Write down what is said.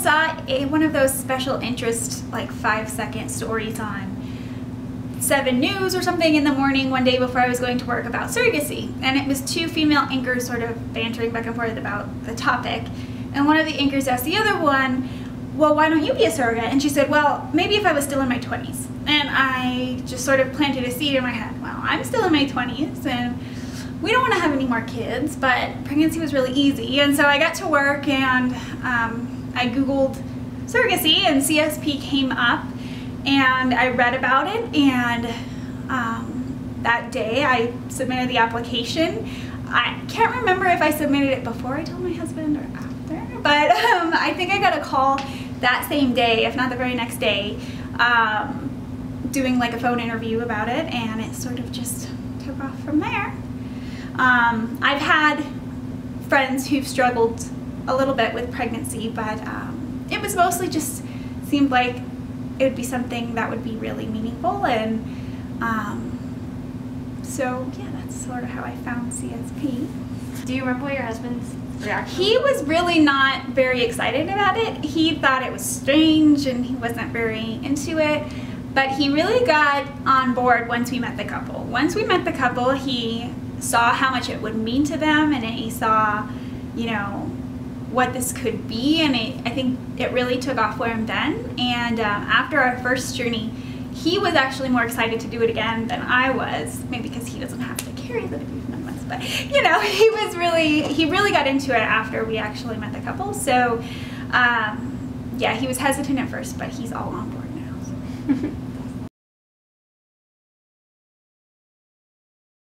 got a one of those special interest like five second stories on Seven News or something in the morning one day before I was going to work about surrogacy, and it was two female anchors sort of bantering back and forth about the topic, and one of the anchors asked the other one, "Well, why don't you be a surrogate?" And she said, "Well, maybe if I was still in my 20s." And I just sort of planted a seed in my head. Well, I'm still in my 20s, and we don't want to have any more kids, but pregnancy was really easy. And so I got to work and um, I Googled surrogacy and CSP came up and I read about it and um, that day I submitted the application. I can't remember if I submitted it before I told my husband or after, but um, I think I got a call that same day, if not the very next day, um, doing like a phone interview about it and it sort of just took off from there. Um, I've had friends who've struggled a little bit with pregnancy, but um, it was mostly just seemed like it would be something that would be really meaningful. And um, so, yeah, that's sort of how I found CSP. Do you remember what your husband's reaction? He was really not very excited about it. He thought it was strange and he wasn't very into it. But he really got on board once we met the couple. Once we met the couple, he saw how much it would mean to them and he saw, you know, what this could be. And it, I think it really took off for him then. And um, after our first journey, he was actually more excited to do it again than I was, maybe because he doesn't have to carry the baby for nine. But you know, he was really he really got into it after we actually met the couple. So um, yeah, he was hesitant at first, but he's all on board now. So.